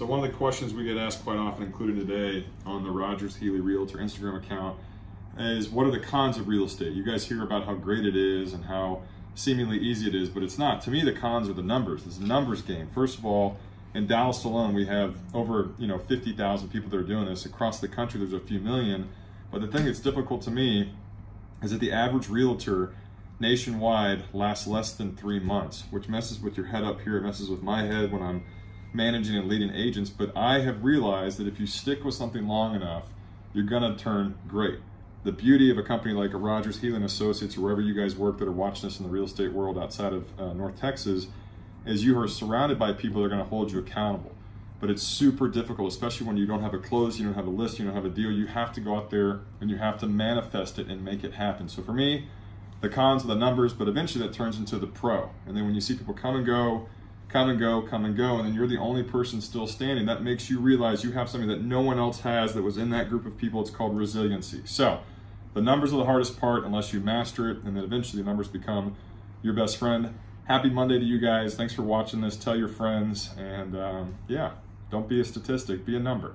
So one of the questions we get asked quite often, including today on the Rogers Healy Realtor Instagram account, is what are the cons of real estate? You guys hear about how great it is and how seemingly easy it is, but it's not. To me, the cons are the numbers. It's a numbers game. First of all, in Dallas alone, we have over you know 50,000 people that are doing this. Across the country, there's a few million. But the thing that's difficult to me is that the average realtor nationwide lasts less than three months, which messes with your head up here. It messes with my head when I'm managing and leading agents, but I have realized that if you stick with something long enough, you're gonna turn great. The beauty of a company like a Rogers Healy Associates or wherever you guys work that are watching this in the real estate world outside of uh, North Texas is you are surrounded by people that are gonna hold you accountable. But it's super difficult, especially when you don't have a close, you don't have a list, you don't have a deal. You have to go out there and you have to manifest it and make it happen. So for me, the cons are the numbers, but eventually that turns into the pro. And then when you see people come and go, come and go, come and go, and then you're the only person still standing. That makes you realize you have something that no one else has that was in that group of people. It's called resiliency. So the numbers are the hardest part unless you master it, and then eventually the numbers become your best friend. Happy Monday to you guys. Thanks for watching this. Tell your friends, and um, yeah, don't be a statistic, be a number.